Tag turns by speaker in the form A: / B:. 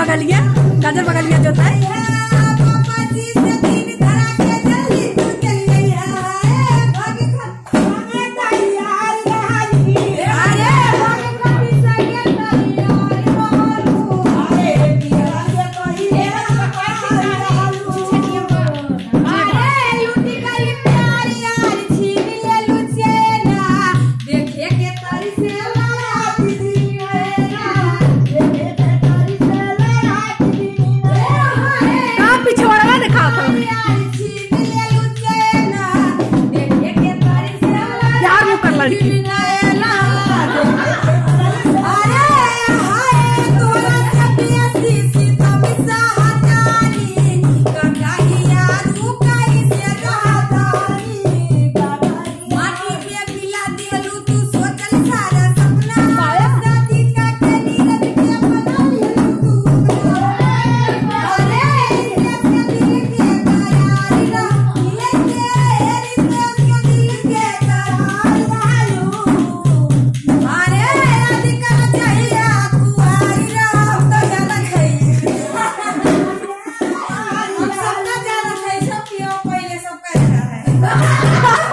A: बगलिया गाजर बगलिया जो है।
B: Thank you. Ha ha ha!